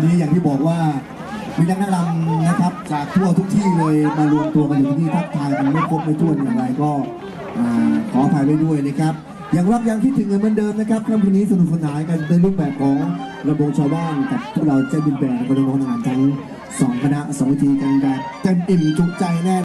วันนี้อย่างที่บอกว่ามีนักนำนะครับ จากทั่วทุกที่เลยมารวมตัวกันอยู่ที่นี่ทักทายกันไม่ครบไม่ถ้วนอย่างไรก็ขออภัยไว้ด้วยนะครับยังรักยังคิดถึงนเหมือนเดิมนะครับค่ำคืนนี้สนุกสนานกันในรูปแบบของระบงชาวบ้านกับพวกเราเจ้าบินแบนและน้องๆทหารทั้งสองคณะสองวิธีกันแบบเต็มอิ่มจุใจแน่